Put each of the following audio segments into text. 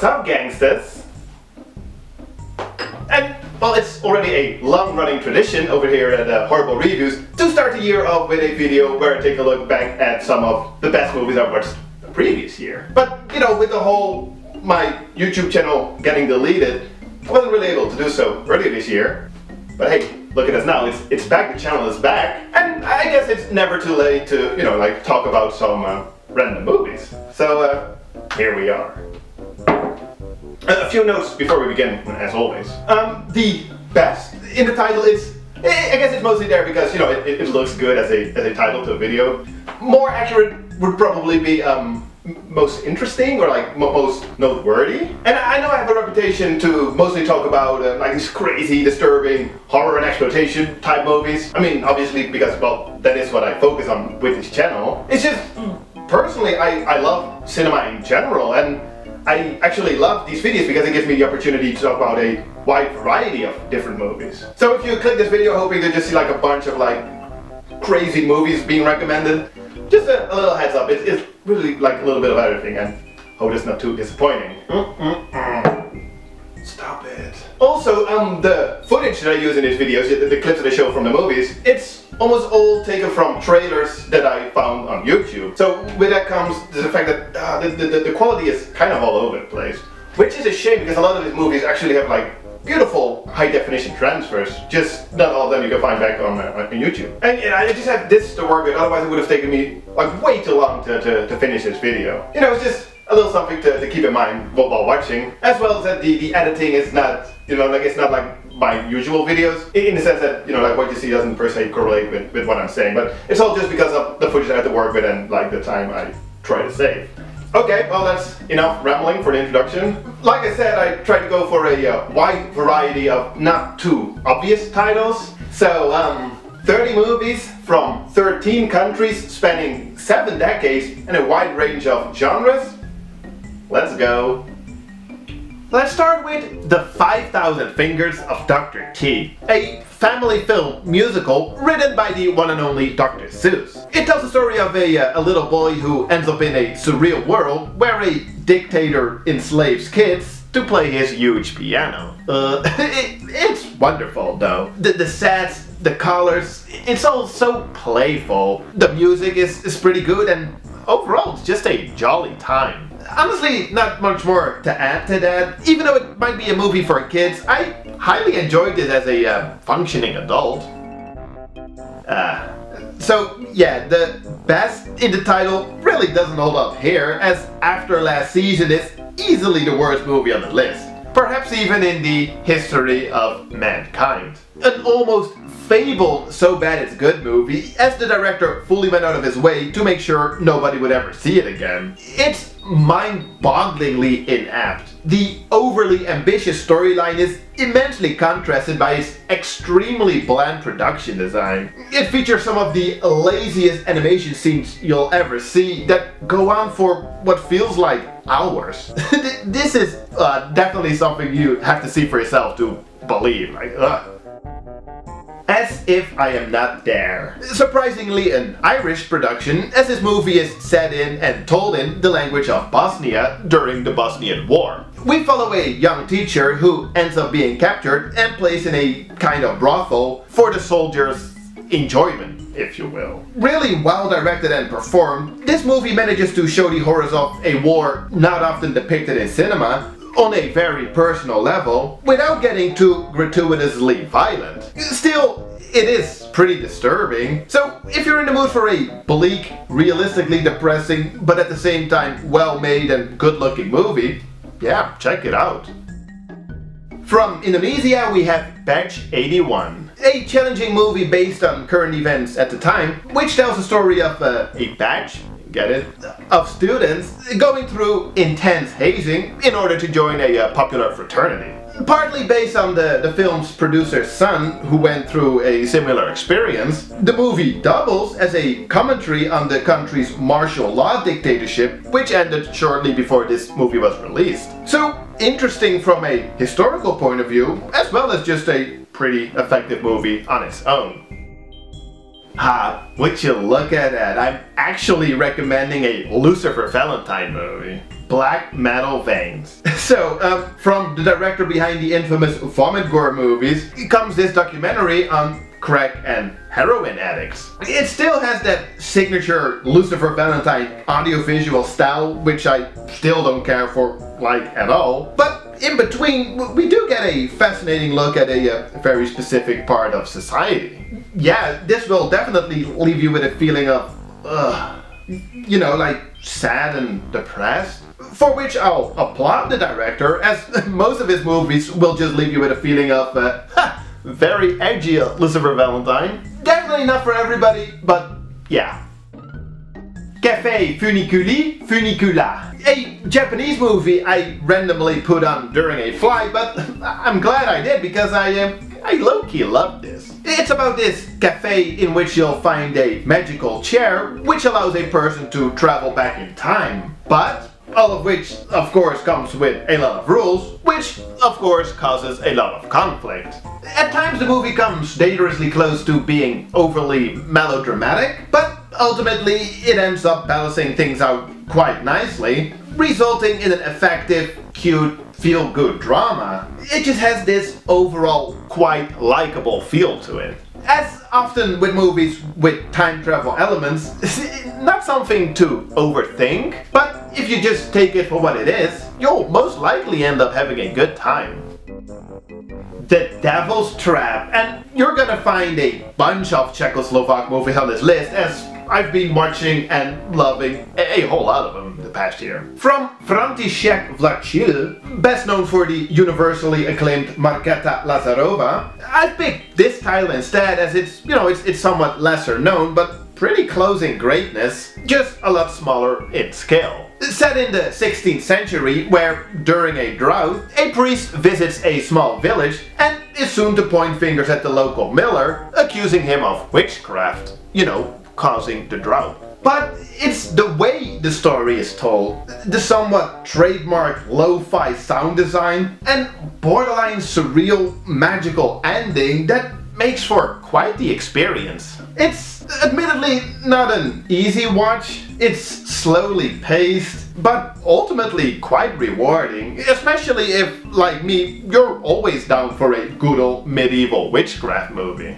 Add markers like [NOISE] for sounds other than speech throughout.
Up, gangsters? And, well, it's already a long-running tradition over here at uh, Horrible Reviews to start the year off with a video where I take a look back at some of the best movies I've watched the previous year. But, you know, with the whole my YouTube channel getting deleted, I wasn't really able to do so earlier this year. But hey, look at us now, it's, it's back, the channel is back, and I guess it's never too late to, you know, like talk about some uh, random movies. So, uh, here we are. A few notes before we begin, as always. Um, the best in the title is, I guess it's mostly there because, you know, it, it looks good as a, as a title to a video. More accurate would probably be, um, most interesting or like most noteworthy. And I know I have a reputation to mostly talk about uh, like these crazy, disturbing horror and exploitation type movies. I mean, obviously because, well, that is what I focus on with this channel. It's just, personally, I, I love cinema in general and I actually love these videos because it gives me the opportunity to talk about a wide variety of different movies. So if you click this video hoping to just see like a bunch of like crazy movies being recommended, just a, a little heads up, it's, it's, really like a little bit of everything and hope it's not too disappointing. Mm -mm -mm. Stop it. Also, um, the footage that I use in these videos, the, the, clips that I show from the movies, it's almost all taken from trailers that I found on YouTube. So with that comes the fact that uh, the, the, the quality is kind of all over the place. Which is a shame because a lot of these movies actually have like beautiful high definition transfers. Just not all of them you can find back on, uh, on YouTube. And I just have this to work with, otherwise it would have taken me like way too long to, to, to finish this video. You know, it's just a little something to, to keep in mind while, while watching. As well as that the, the editing is not, you know, like it's not like my usual videos in the sense that you know like what you see doesn't per se correlate with, with what I'm saying but it's all just because of the footage I had to work with and like the time I try to save. Okay, well that's enough rambling for the introduction. Like I said, I tried to go for a uh, wide variety of not too obvious titles. So, um, 30 movies from 13 countries spanning 7 decades and a wide range of genres. Let's go. Let's start with The 5,000 Fingers of Dr. T, a family film musical written by the one and only Dr. Seuss. It tells the story of a, uh, a little boy who ends up in a surreal world where a dictator enslaves kids to play his huge piano. Uh, [LAUGHS] it, it's wonderful though. The, the sets, the colors, it's all so playful. The music is, is pretty good and overall it's just a jolly time honestly, not much more to add to that. Even though it might be a movie for kids, I highly enjoyed it as a uh, functioning adult. Uh, so yeah, the best in the title really doesn't hold up here, as After Last Season is easily the worst movie on the list. Perhaps even in the history of mankind. An almost fabled so bad it's good movie, as the director fully went out of his way to make sure nobody would ever see it again. It's mind-bogglingly inept. The overly ambitious storyline is immensely contrasted by its extremely bland production design. It features some of the laziest animation scenes you'll ever see that go on for what feels like hours. [LAUGHS] this is uh, definitely something you have to see for yourself to believe. Like. As if I am not there. Surprisingly an Irish production, as this movie is set in and told in the language of Bosnia during the Bosnian War. We follow a young teacher who ends up being captured and placed in a kind of brothel for the soldiers' enjoyment, if you will. Really well directed and performed, this movie manages to show the horrors of a war not often depicted in cinema, on a very personal level without getting too gratuitously violent. Still, it is pretty disturbing. So if you're in the mood for a bleak, realistically depressing, but at the same time well-made and good-looking movie, yeah, check it out. From Indonesia we have Batch 81, a challenging movie based on current events at the time, which tells the story of uh, a batch get it, of students going through intense hazing in order to join a uh, popular fraternity. Partly based on the, the film's producer's son, who went through a similar experience, the movie doubles as a commentary on the country's martial law dictatorship, which ended shortly before this movie was released. So, interesting from a historical point of view, as well as just a pretty effective movie on its own. Ah, would you look at that? I'm actually recommending a Lucifer Valentine movie. black metal veins. [LAUGHS] So, um, from the director behind the infamous Vomit Gore movies, comes this documentary on crack and heroin addicts. It still has that signature Lucifer Valentine audiovisual style, which I still don't care for like at all. But in between, we do get a fascinating look at a, a uh, very specific part of society. Yeah, this will definitely leave you with a feeling of, ugh, you know, like sad and depressed. For which I'll applaud the director, as [LAUGHS] most of his movies will just leave you with a feeling of, uh, very edgy Lucifer Valentine. Definitely not for everybody, but yeah. Cafe Funiculi Funicula. A Japanese movie I randomly put on during a flight, but [LAUGHS] I'm glad I did because I um, I low-key love this. It's about this cafe in which you'll find a magical chair which allows a person to travel back in time. But all of which of course comes with a lot of rules, which of course causes a lot of conflict. At times the movie comes dangerously close to being overly melodramatic, but ultimately it ends up balancing things out quite nicely, resulting in an effective, cute, feel-good drama. It just has this overall quite likable feel to it. As often with movies with time travel elements, [LAUGHS] not something to overthink, but if you just take it for what it is, you'll most likely end up having a good time. The Devil's Trap, and you're gonna find a bunch of Czechoslovak movies on this list as I've been watching and loving a, whole lot of them the past year. From František Vláčil, best known for the universally acclaimed Markéta Lazarova, I picked this title instead as it's, you know, it's, it's somewhat lesser known, but pretty close in greatness, just a lot smaller in scale. Set in the 16th century, where during a drought, a priest visits a small village and is soon to point fingers at the local miller, accusing him of witchcraft, you know, causing the drought. But it's the way the story is told, the somewhat trademark lo-fi sound design, and borderline surreal magical ending that makes for quite the experience. It's admittedly not an easy watch, it's slowly paced, but ultimately quite rewarding, especially if, like me, you're always down for a good old medieval witchcraft movie.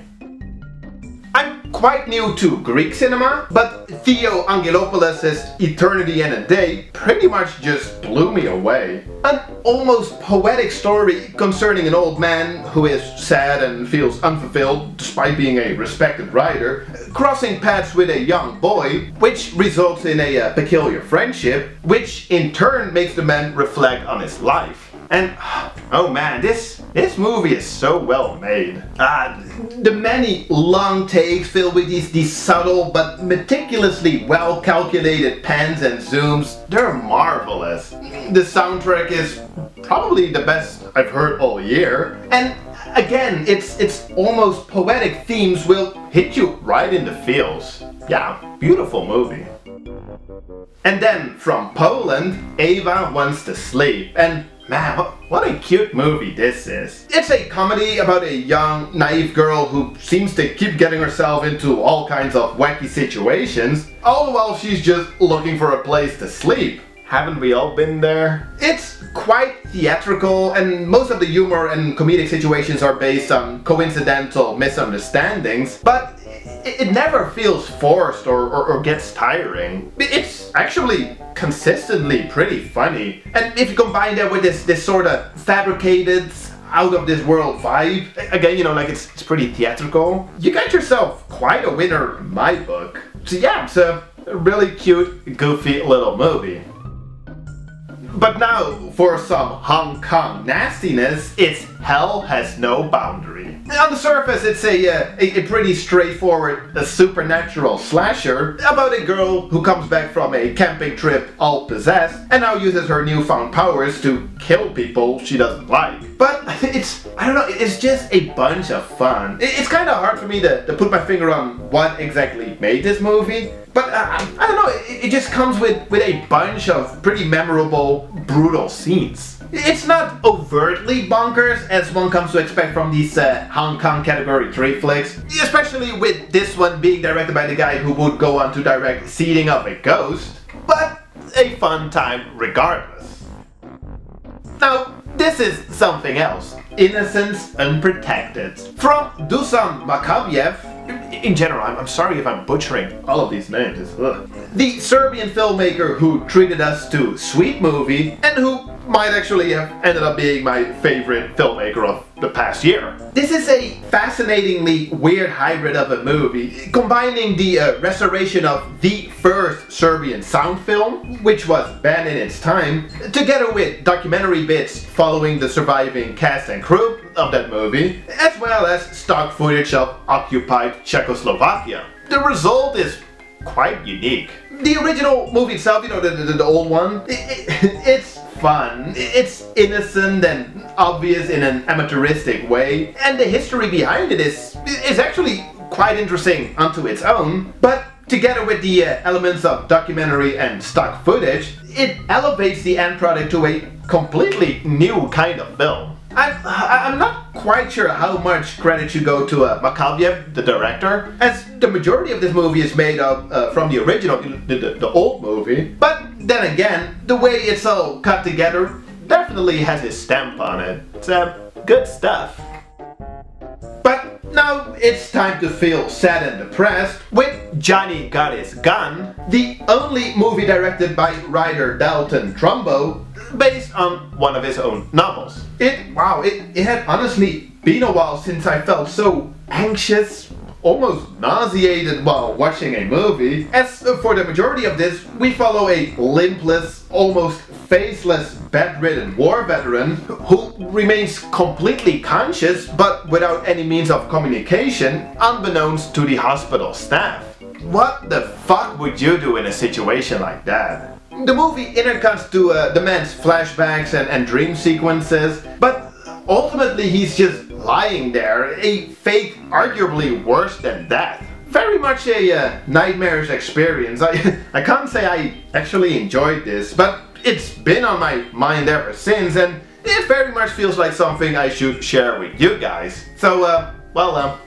I'm quite new to Greek cinema, but Theo Angelopoulos' Eternity and a Day pretty much just blew me away. An almost poetic story concerning an old man who is sad and feels unfulfilled despite being a respected writer, crossing paths with a young boy, which results in a uh, peculiar friendship, which in turn makes the man reflect on his life. And oh man, this this movie is so well made. Uh, the many long takes filled with these, these subtle but meticulously well calculated pans and zooms, they're marvelous. The soundtrack is probably the best I've heard all year. And again, it's it's almost poetic themes will hit you right in the feels. Yeah, beautiful movie. And then from Poland, Ava wants to sleep. And Man, what a cute movie this is. It's a comedy about a young, naive girl who seems to keep getting herself into all kinds of wacky situations, all the while she's just looking for a place to sleep. Haven't we all been there? It's quite theatrical and most of the humor and comedic situations are based on coincidental misunderstandings, but it, never feels forced or, or, or, gets tiring. It's actually consistently pretty funny. And if you combine that with this, this sort of fabricated, out of this world vibe, again, you know, like it's, it's pretty theatrical, you got yourself quite a winner in my book. So yeah, it's a really cute, goofy little movie. But now, for some Hong Kong nastiness, it's Hell Has No Boundary. On the surface, it's a, uh, a, a, pretty straightforward a supernatural slasher about a girl who comes back from a camping trip all possessed and now uses her newfound powers to kill people she doesn't like. But [LAUGHS] it's, I don't know, it's just a bunch of fun. It's kind of hard for me to, to put my finger on what exactly made this movie, but uh, I don't know, it, it just comes with, with a bunch of pretty memorable, brutal scenes. It's not overtly bonkers as one comes to expect from these uh, Hong Kong category 3 flicks, especially with this one being directed by the guy who would go on to direct Seeding of a Ghost, but a fun time regardless. Now, this is something else. Innocence Unprotected. From Dusan Makavejev. In general, I'm, I'm sorry if I'm butchering all of these names. Ugh. The Serbian filmmaker who treated us to Sweet Movie and who might actually have ended up being my favorite filmmaker of the past year. This is a fascinatingly weird hybrid of a movie, combining the uh, restoration of the first Serbian sound film, which was banned in its time, together with documentary bits following the surviving cast and crew of that movie, as well as stock footage of occupied Czechoslovakia. The result is quite unique. The original movie itself, you know, the, the, the old one, it, it, [LAUGHS] it's fun. It's innocent and obvious in an amateuristic way, and the history behind it is, is actually quite interesting unto its own, but together with the uh, elements of documentary and stock footage, it elevates the end product to a completely new kind of film. I'm, I'm not quite sure how much credit should go to uh, the director, as the majority of this movie is made of uh, from the original, the, the, the, old movie. But then again, the way it's all cut together definitely has his stamp on it. It's uh, good stuff. But now it's time to feel sad and depressed with Johnny Got His Gun, the only movie directed by writer Dalton Trumbo based on one of his own novels. It, wow, it, it had honestly been a while since I felt so anxious, almost nauseated while watching a movie. As for the majority of this, we follow a limpless, almost faceless, bedridden war veteran who remains completely conscious but without any means of communication, unbeknownst to the hospital staff. What the fuck would you do in a situation like that? The movie intercuts to uh, the man's flashbacks and, and dream sequences, but ultimately he's just lying there, a fate arguably worse than death. Very much a uh, nightmarish experience. I, [LAUGHS] I can't say I actually enjoyed this, but it's been on my mind ever since, and it very much feels like something I should share with you guys. So, uh, well, uh,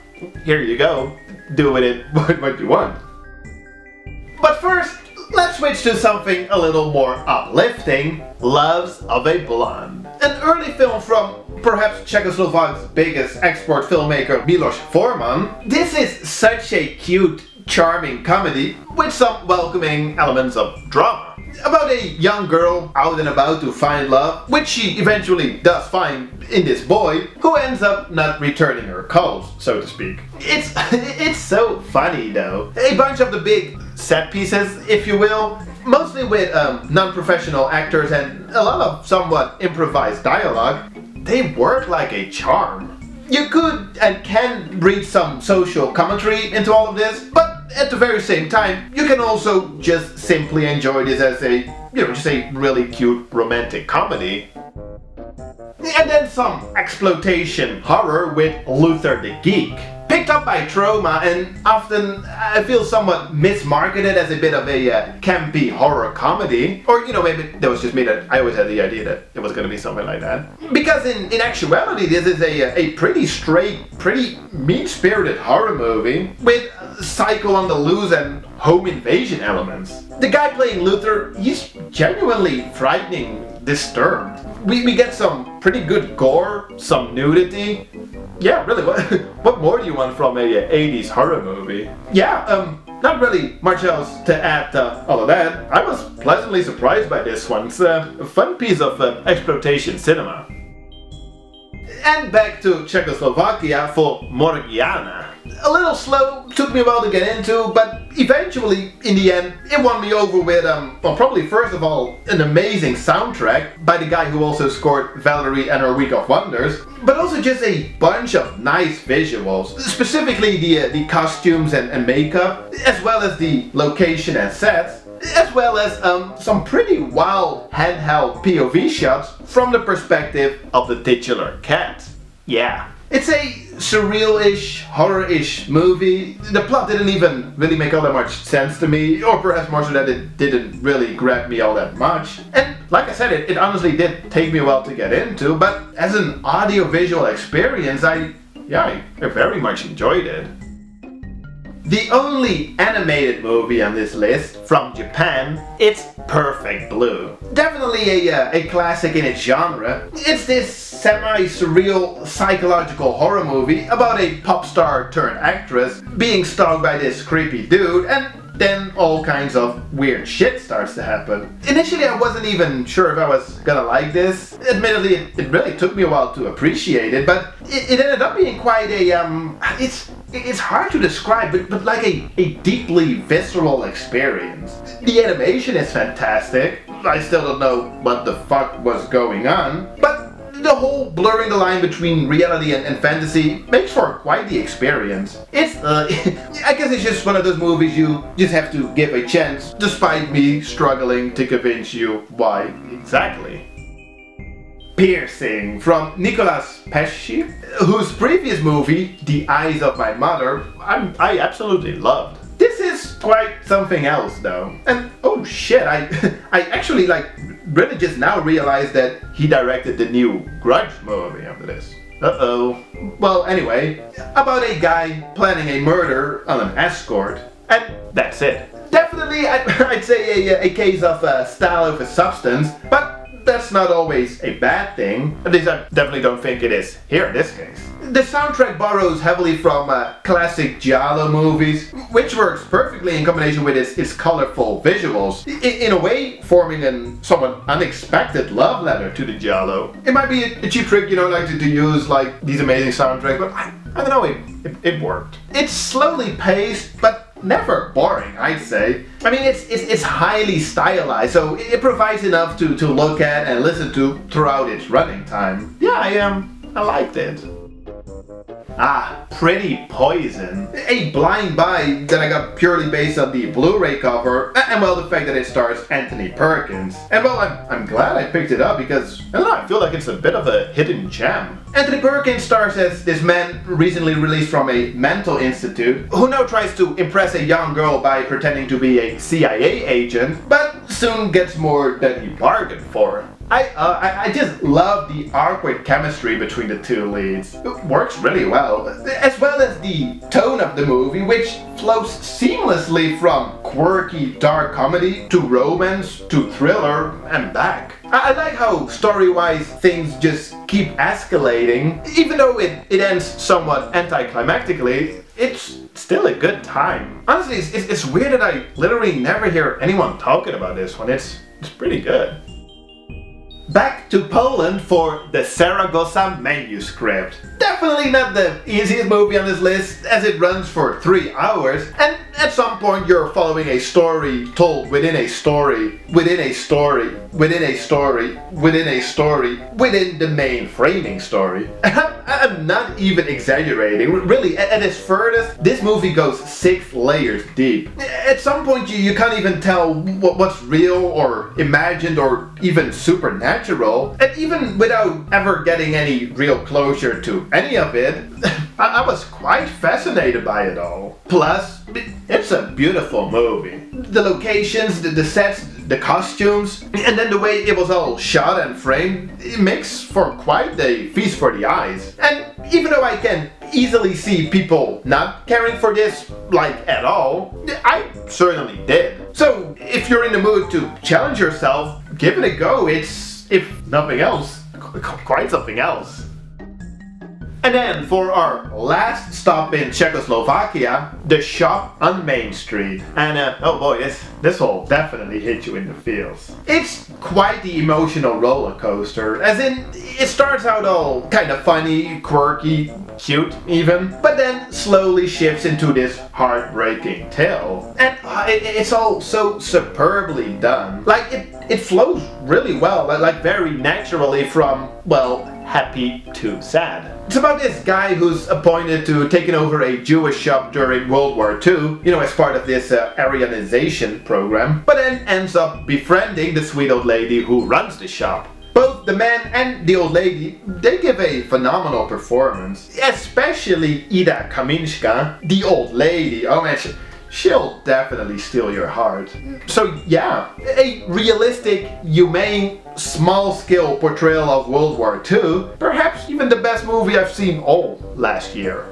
here you go. Do with it [LAUGHS] what you want. But first, Let's switch to something a little more uplifting, Loves of a Blonde. An early film from perhaps Czechoslovak's biggest export filmmaker Milos Forman. This is such a cute, charming comedy with some welcoming elements of drama about a young girl out and about to find love, which she eventually does find in this boy, who ends up not returning her calls, so to speak. It's [LAUGHS] it's so funny though. A bunch of the big set pieces, if you will, mostly with um, non-professional actors and a lot of somewhat improvised dialogue, they work like a charm. You could and can read some social commentary into all of this, but at the very same time, you can also just simply enjoy this as a, you know, just a really cute romantic comedy. And then some exploitation horror with Luther the Geek picked up by Troma and often I feel somewhat mismarketed as a bit of a uh, campy horror comedy. Or, you know, maybe that was just me that I always had the idea that it was gonna be something like that. Because in, in actuality, this is a, uh, a pretty straight, pretty mean-spirited horror movie with psycho on the loose and home invasion elements. The guy playing Luther, he's genuinely frightening, disturbed. We, we get some pretty good gore, some nudity, yeah, really, what, [LAUGHS] what more do you want from a 80s uh, horror movie? Yeah, um, not really much else to add to all of that. I was pleasantly surprised by this one. It's a fun piece of uh, exploitation cinema. And back to Czechoslovakia for Morgiana a little slow, took me a while to get into, but eventually, in the end, it won me over with, um, well, probably first of all, an amazing soundtrack by the guy who also scored Valerie and her Week of Wonders, but also just a bunch of nice visuals, specifically the, uh, the costumes and, and makeup, as well as the location and sets, as well as um, some pretty wild handheld POV shots from the perspective of the titular cat. Yeah. It's a surreal-ish, horror-ish movie. The plot didn't even really make all that much sense to me, or perhaps more so that it didn't really grab me all that much. And like I said, it, it honestly did take me a while to get into, but as an audio-visual experience, I, yeah, I, I very much enjoyed it. The only animated movie on this list from Japan, it's Perfect Blue. Definitely a, uh, a classic in its genre. It's this semi-surreal psychological horror movie about a pop star turned actress being stalked by this creepy dude and then all kinds of weird shit starts to happen. Initially I wasn't even sure if I was gonna like this. Admittedly, it, it really took me a while to appreciate it, but it, it, ended up being quite a, um, it's, it's hard to describe, but, but like a, a deeply visceral experience. The animation is fantastic. I still don't know what the fuck was going on, but the whole blurring the line between reality and, and fantasy makes for quite the experience. It's, uh, [LAUGHS] I guess it's just one of those movies you just have to give a chance, despite me struggling to convince you why exactly. Piercing from Nicolas Pesce, whose previous movie, The Eyes of My Mother, I'm, I absolutely loved. This is quite something else though. And oh shit, I, [LAUGHS] I actually like really just now realized that he directed the new Grudge movie after this. Uh-oh. Well, anyway, about a guy planning a murder on an escort, and that's it. Definitely, I'd, [LAUGHS] I'd say a, a, case of uh, style over substance, but that's not always a bad thing. At least I definitely don't think it is here in this case. The soundtrack borrows heavily from uh, classic Giallo movies, which works perfectly in combination with its, its colorful visuals, in, in, a way forming a somewhat unexpected love letter to the Giallo. It might be a, a cheap trick, you know, like to, to, use like these amazing soundtracks, but I, I don't know, it, it, it worked. It's slowly paced, but never boring, I'd say. I mean, it's, it's, it's, highly stylized, so it provides enough to, to look at and listen to throughout its running time. Yeah, I, um, I liked it. Ah, Pretty Poison. A blind buy that I got purely based on the Blu-ray cover, and well, the fact that it stars Anthony Perkins. And well, I'm, I'm glad I picked it up because, I don't know, I feel like it's a bit of a hidden gem. Anthony Perkins stars as this man recently released from a mental institute, who now tries to impress a young girl by pretending to be a CIA agent, but soon gets more than he bargained for. I, uh, I, just love the awkward chemistry between the two leads. It works really well, as well as the tone of the movie, which flows seamlessly from quirky dark comedy to romance to thriller and back. I, I like how story-wise things just keep escalating, even though it, it ends somewhat anticlimactically. It's still a good time. Honestly, it's, it's, it's weird that I literally never hear anyone talking about this one. It's, it's pretty good. Back to Poland for the Saragossa manuscript. Definitely not the easiest movie on this list as it runs for 3 hours and at some point you're following a story told within a story, within a story, within a story, within a story, within the main framing story. [LAUGHS] I'm, not even exaggerating. Really, at, its furthest, this movie goes 6 layers deep. At some point you, you can't even tell what, what's real or imagined or even supernatural. And even without ever getting any real closure to any of it, [LAUGHS] I, I was quite fascinated by it all. Plus, it's a beautiful movie. The locations, the, the sets, the costumes, and then the way it was all shot and framed, it makes for quite a feast for the eyes. And even though I can easily see people not caring for this, like at all, I certainly did. So if you're in the mood to challenge yourself, give it a go. It's, if nothing else, quite something else. And then for our last stop in Czechoslovakia, the shop on Main Street. And uh, oh boy, this, this will definitely hit you in the feels. It's quite the emotional roller coaster, as in, it starts out all kind of funny, quirky, cute even, but then slowly shifts into this heartbreaking tale. And uh, it, it's all so superbly done. Like, it, it flows really well, like very naturally from, well, happy to sad. It's about this guy who's appointed to taking over a Jewish shop during World War II, you know, as part of this uh, Aryanization program, but then ends up befriending the sweet old lady who runs the shop. Both the man and the old lady, they give a phenomenal performance. Especially Ida Kaminska, the old lady. Oh man, she'll definitely steal your heart. So yeah, a realistic, humane, small-scale portrayal of World War II, perhaps even the best movie I've seen all last year.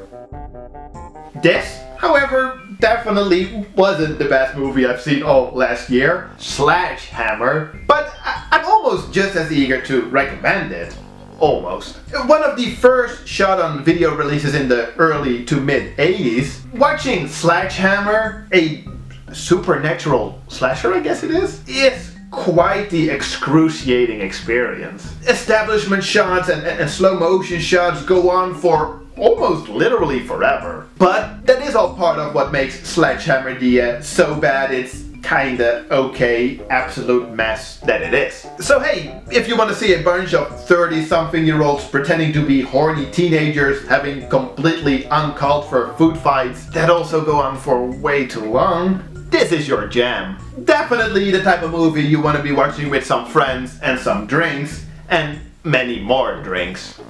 This, however, definitely wasn't the best movie I've seen all last year, Sledgehammer, but I I'm almost just as eager to recommend it. Almost. One of the first shot on video releases in the early to mid 80s, watching Sledgehammer, a supernatural slasher I guess it is, is quite the excruciating experience. Establishment shots and, and, and slow motion shots go on for almost literally forever. But that is all part of what makes Sledgehammer the uh, so bad it's kinda okay absolute mess that it is. So hey, if you want to see a bunch of 30 something year olds pretending to be horny teenagers having completely uncalled for food fights that also go on for way too long, this is your jam. Definitely the type of movie you want to be watching with some friends and some drinks and many more drinks.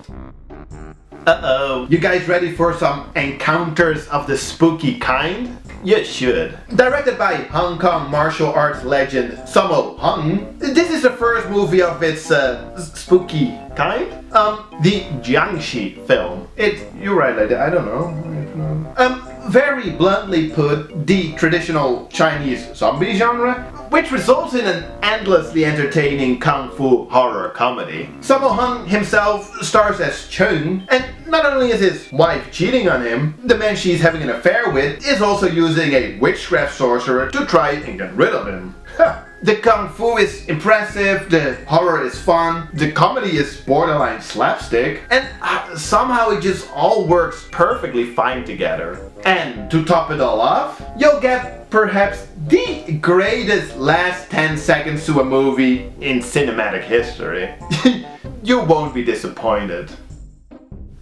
Uh-oh. You guys ready for some encounters of the spooky kind? You should. Directed by Hong Kong martial arts legend Sammo Hung, this is the first movie of its uh, spooky kind. Um, the Jiangshi film. It, you're right, I, I don't know. Um, very bluntly put, the traditional Chinese zombie genre, which results in an endlessly entertaining kung fu horror comedy. Sammo Hung himself stars as Chun, and not only is his wife cheating on him, the man she's having an affair with is also using a witchcraft sorcerer to try and get rid of him. [LAUGHS] The kung fu is impressive, the horror is fun, the comedy is borderline slapstick, and uh, somehow it just all works perfectly fine together. And to top it all off, you'll get perhaps the greatest last 10 seconds to a movie in cinematic history. [LAUGHS] you won't be disappointed.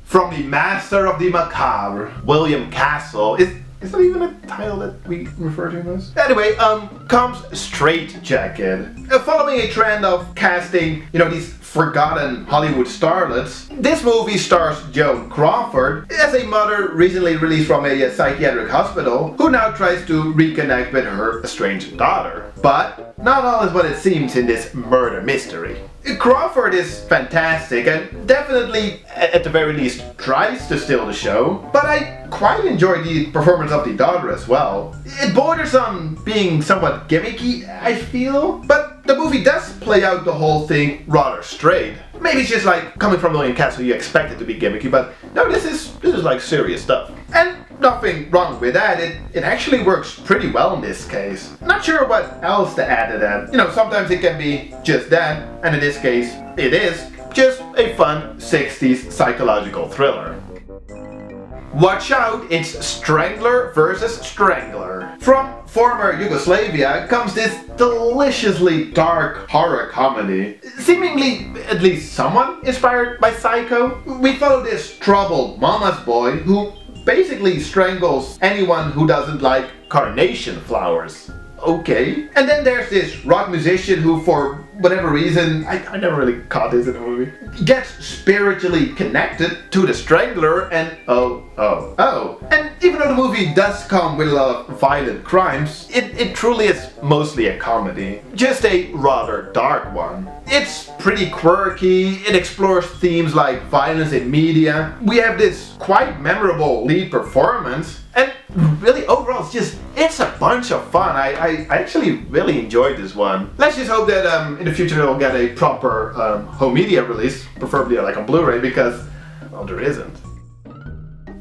From the master of the macabre, William Castle, is is that even a title that we refer to in this? Anyway, um, comes Strait-Jacket. Uh, following a trend of casting, you know, these forgotten Hollywood starlets, this movie stars Joan Crawford as a mother recently released from a, a psychiatric hospital who now tries to reconnect with her estranged daughter. But not all is what it seems in this murder mystery. Crawford is fantastic and definitely, at the very least, tries to steal the show, but I quite enjoy the performance of the daughter as well. It borders on being somewhat gimmicky, I feel, but the movie does play out the whole thing rather straight. Maybe it's just like coming from William Castle, you expect it to be gimmicky, but no, this is this is like serious stuff. And nothing wrong with that, it, it actually works pretty well in this case. Not sure what else to add to that. You know, sometimes it can be just that, and in this case, it is just a fun 60s psychological thriller. Watch out, it's Strangler versus Strangler. From former Yugoslavia comes this deliciously dark horror comedy. Seemingly, at least somewhat inspired by Psycho. We follow this troubled mama's boy who basically strangles anyone who doesn't like carnation flowers. Okay. And then there's this rock musician who for whatever reason, I, I never really caught this in the movie, gets spiritually connected to the Strangler and oh, oh, oh. And even though the movie does come with a lot of violent crimes, it, it truly is mostly a comedy. Just a rather dark one. It's pretty quirky, it explores themes like violence in media. We have this quite memorable lead performance and really overall it's just bunch of fun. I, I, I actually really enjoyed this one. Let's just hope that um, in the future it'll get a proper um, home media release preferably like on blu-ray because well there isn't.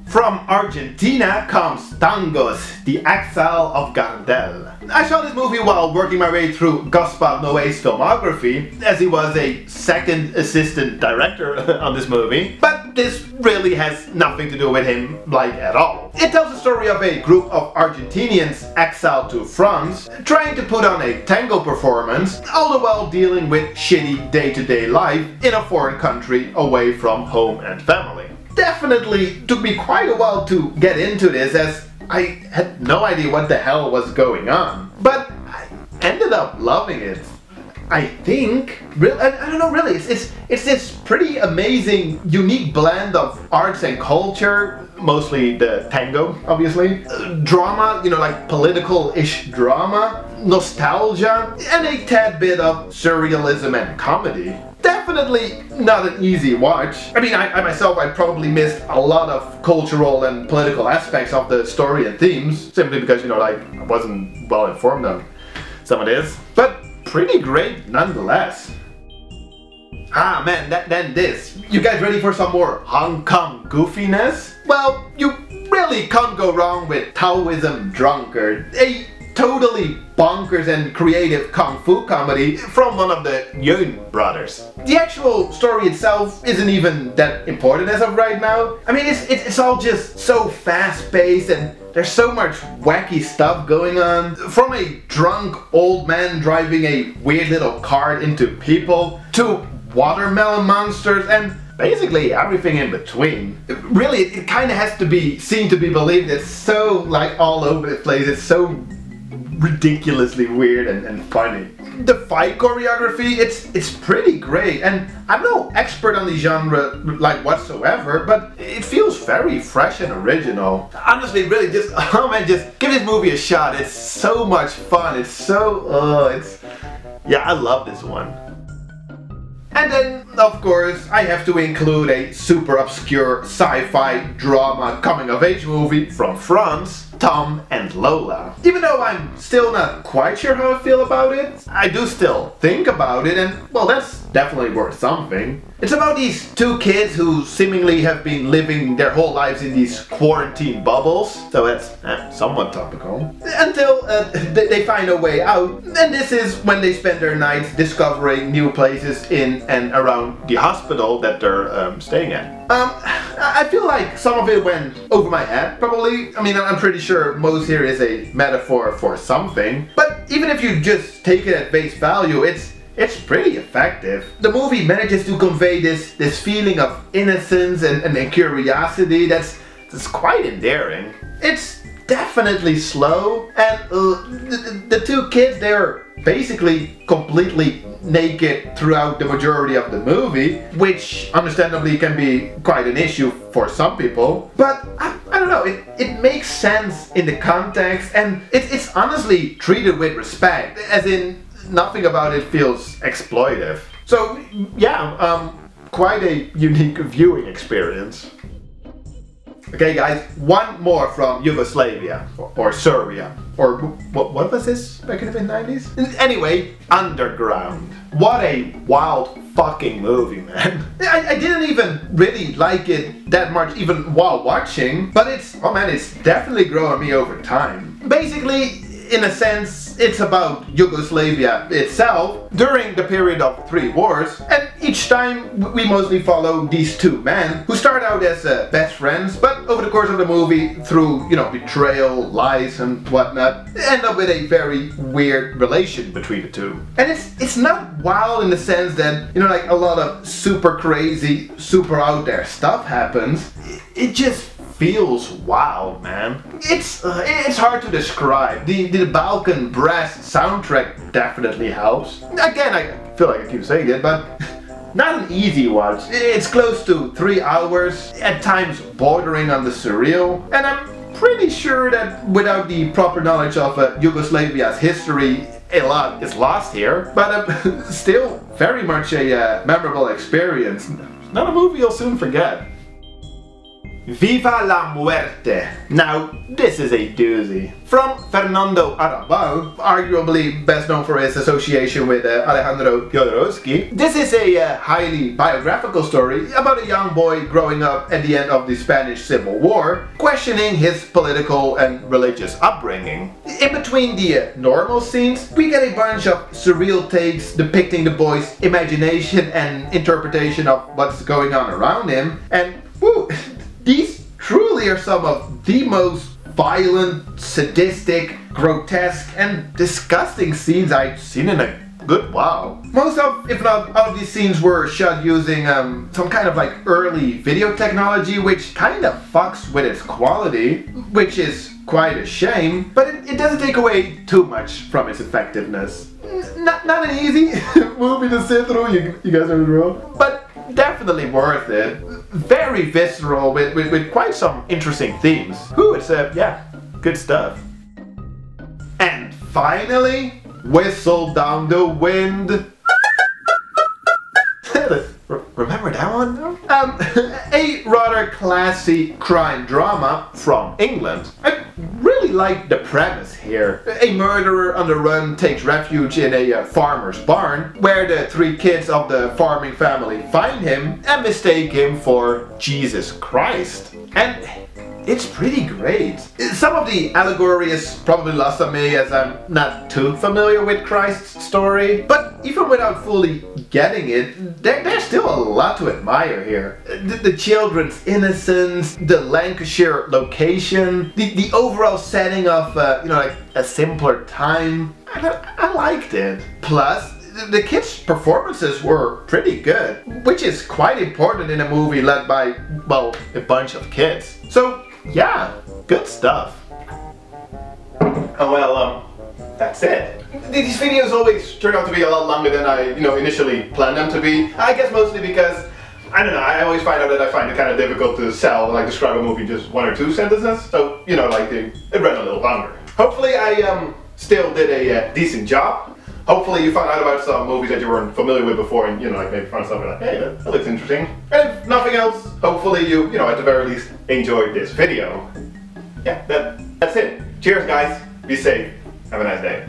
From Argentina comes Tangos, the exile of Gardel. I saw this movie while working my way through Gaspar Noé's filmography, as he was a second assistant director [LAUGHS] on this movie, but this really has nothing to do with him, like, at all. It tells the story of a group of Argentinians exiled to France, trying to put on a tango performance, all the while dealing with shitty day-to-day -day life in a foreign country away from home and family definitely took me quite a while to get into this as I had no idea what the hell was going on. But I ended up loving it. I think, really, I, I don't know, really, it's, it's it's this pretty amazing, unique blend of arts and culture. Mostly the tango, obviously. Uh, drama, you know, like political-ish drama, nostalgia, and a tad bit of surrealism and comedy definitely not an easy watch. I mean, I, I, myself, I probably missed a lot of cultural and political aspects of the story and themes, simply because, you know, like, I wasn't well informed on some of this. But pretty great nonetheless. Ah man, that, then this. You guys ready for some more Hong Kong goofiness? Well, you really can't go wrong with Taoism Drunkard, a totally bonkers and creative kung fu comedy from one of the Yuen brothers. The actual story itself isn't even that important as of right now. I mean, it's, it's, all just so fast-paced and there's so much wacky stuff going on. From a drunk old man driving a weird little cart into people, to watermelon monsters, and basically everything in between. Really, it, it kind of has to be seen to be believed. It's so like all over the place. It's so ridiculously weird and, and funny. The fight choreography, it's it's pretty great, and I'm no expert on the genre like whatsoever, but it feels very fresh and original. Honestly, really, just [LAUGHS] oh man, just give this movie a shot. It's so much fun. It's so oh, it's yeah, I love this one. And then, of course, I have to include a super obscure sci-fi drama coming-of-age movie from France, Tom and Lola. Even though I'm still not quite sure how I feel about it, I do still think about it and, well, that's definitely worth something. It's about these two kids who seemingly have been living their whole lives in these quarantine bubbles, so it's eh, somewhat topical, until uh, they find a way out, and this is when they spend their nights discovering new places in and around the hospital that they're um, staying at. Um, I feel like some of it went over my head, probably. I mean, I'm pretty sure most here is a metaphor for something, but even if you just take it at face value, it's it's pretty effective. The movie manages to convey this this feeling of innocence and, and curiosity that's that's quite endearing. It's definitely slow and uh, the, the two kids they're basically completely naked throughout the majority of the movie, which understandably can be quite an issue for some people. But I, I don't know, it, it makes sense in the context and it, it's honestly treated with respect, as in nothing about it feels exploitive. So yeah, um, quite a unique viewing experience. Okay guys, one more from Yugoslavia, or, or Serbia, or what, what was this back in the 90s? Anyway, Underground. What a wild fucking movie, man. [LAUGHS] I, I, didn't even really like it that much even while watching, but it's, oh man, it's definitely growing me over time. Basically, in a sense, it's about Yugoslavia itself during the period of three wars, and each time we mostly follow these two men who start out as uh, best friends, but over the course of the movie, through, you know, betrayal, lies, and whatnot, end up with a very weird relation between the two. And it's it's not wild in the sense that, you know, like a lot of super crazy, super out there stuff happens. It just feels wild, man. It's uh, it's hard to describe. The the Balkan brass soundtrack definitely helps. Again, I feel like I keep saying it, but [LAUGHS] not an easy watch. It's close to three hours, at times bordering on the surreal, and I'm pretty sure that without the proper knowledge of uh, Yugoslavia's history, a lot is lost here, but uh, [LAUGHS] still very much a uh, memorable experience. Not a movie you'll soon forget. Viva la Muerte. Now, this is a doozy. From Fernando Arrabal, arguably best known for his association with uh, Alejandro Jodorowsky, this is a uh, highly biographical story about a young boy growing up at the end of the Spanish Civil War, questioning his political and religious upbringing. In between the uh, normal scenes, we get a bunch of surreal takes depicting the boy's imagination and interpretation of what's going on around him, and woo, [LAUGHS] These truly are some of the most violent, sadistic, grotesque, and disgusting scenes I've seen in a good wow. Most of, if not all of these scenes were shot using um, some kind of like early video technology which kind of fucks with its quality, which is quite a shame, but it, it doesn't take away too much from its effectiveness. N not, an easy [LAUGHS] movie to sit through, you, you guys are in real, but definitely worth it. Very visceral with, with, with quite some interesting themes. Who it's a, yeah, good stuff. And finally, Whistle Down the Wind. [LAUGHS] Remember that one? Um, [LAUGHS] a rather classy crime drama from England. I really like the premise here. A murderer on the run takes refuge in a uh, farmer's barn, where the three kids of the farming family find him and mistake him for Jesus Christ. And it's pretty great. Some of the allegory is probably lost on me as I'm not too familiar with Christ's story, but even without fully getting it, there, there's still a lot to admire here. The, the, children's innocence, the Lancashire location, the, the overall setting of, uh, you know, like a simpler time. I, I liked it. Plus, the kids' performances were pretty good, which is quite important in a movie led by, well, a bunch of kids. So yeah, good stuff. Oh well, um, that's it. These videos always turn out to be a lot longer than I, you know, initially planned them to be. I guess mostly because, I don't know, I always find out that I find it kind of difficult to sell, like describe a movie in just one or two sentences. So, you know, like, it, it ran a little longer. Hopefully I, um, still did a uh, decent job. Hopefully you found out about some movies that you weren't familiar with before and, you know, like maybe found something like, hey, that, looks interesting. And if nothing else, hopefully you, you know, at the very least, enjoyed this video. Yeah, that, that's it. Cheers, guys. Be safe. Have a nice day.